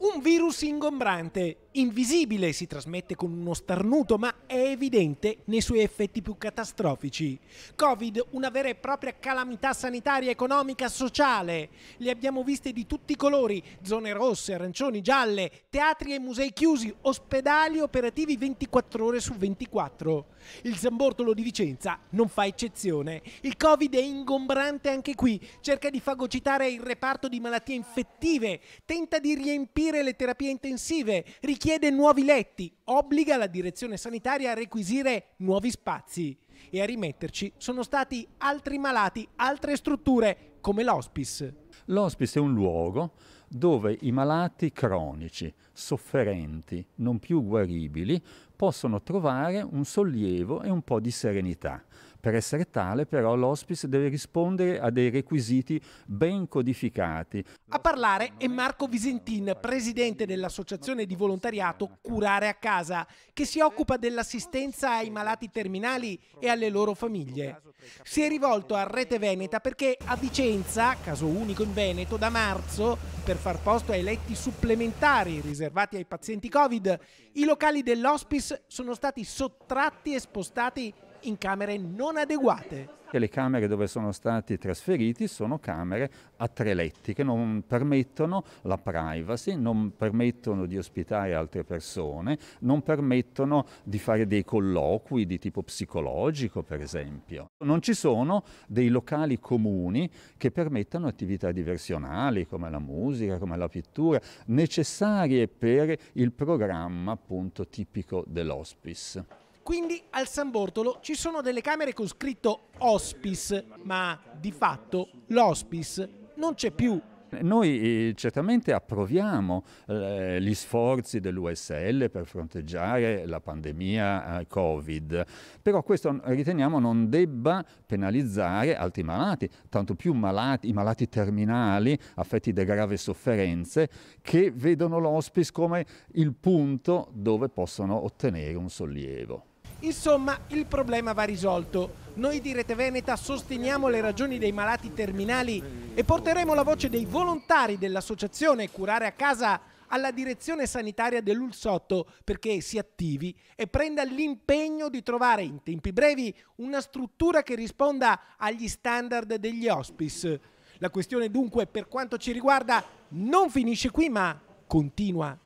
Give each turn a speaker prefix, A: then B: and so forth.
A: Un virus ingombrante, invisibile, si trasmette con uno starnuto, ma è evidente nei suoi effetti più catastrofici. Covid, una vera e propria calamità sanitaria, economica, sociale. Le abbiamo viste di tutti i colori, zone rosse, arancioni, gialle, teatri e musei chiusi, ospedali operativi 24 ore su 24. Il Zambortolo di Vicenza non fa eccezione. Il Covid è ingombrante anche qui, cerca di fagocitare il reparto di malattie infettive, tenta di riempire le terapie intensive, richiede nuovi letti, obbliga la direzione sanitaria a requisire nuovi spazi e a rimetterci sono stati altri malati, altre strutture come l'hospice.
B: L'hospice è un luogo dove i malati cronici, sofferenti, non più guaribili, possono trovare un sollievo e un po' di serenità. Per essere tale però l'hospice deve rispondere a dei requisiti ben codificati.
A: A parlare è Marco Visentin, presidente dell'associazione di volontariato Curare a Casa, che si occupa dell'assistenza ai malati terminali e alle loro famiglie. Si è rivolto a Rete Veneta perché a Vicenza, caso unico in Veneto, da marzo, per far posto ai letti supplementari riservati ai pazienti Covid, i locali dell'hospice sono stati sottratti e spostati in camere non adeguate.
B: Le camere dove sono stati trasferiti sono camere a tre letti che non permettono la privacy, non permettono di ospitare altre persone, non permettono di fare dei colloqui di tipo psicologico per esempio. Non ci sono dei locali comuni che permettano attività diversionali come la musica, come la pittura, necessarie per il programma appunto tipico dell'hospice.
A: Quindi al San Bortolo ci sono delle camere con scritto hospice, ma di fatto l'hospice non c'è più.
B: Noi eh, certamente approviamo eh, gli sforzi dell'USL per fronteggiare la pandemia eh, Covid, però questo riteniamo non debba penalizzare altri malati, tanto più malati, i malati terminali affetti da gravi sofferenze che vedono l'hospice come il punto dove possono ottenere un sollievo.
A: Insomma, il problema va risolto. Noi di Rete Veneta sosteniamo le ragioni dei malati terminali e porteremo la voce dei volontari dell'associazione Curare a Casa alla direzione sanitaria dell'Ulsotto perché si attivi e prenda l'impegno di trovare in tempi brevi una struttura che risponda agli standard degli hospice. La questione dunque per quanto ci riguarda non finisce qui ma continua.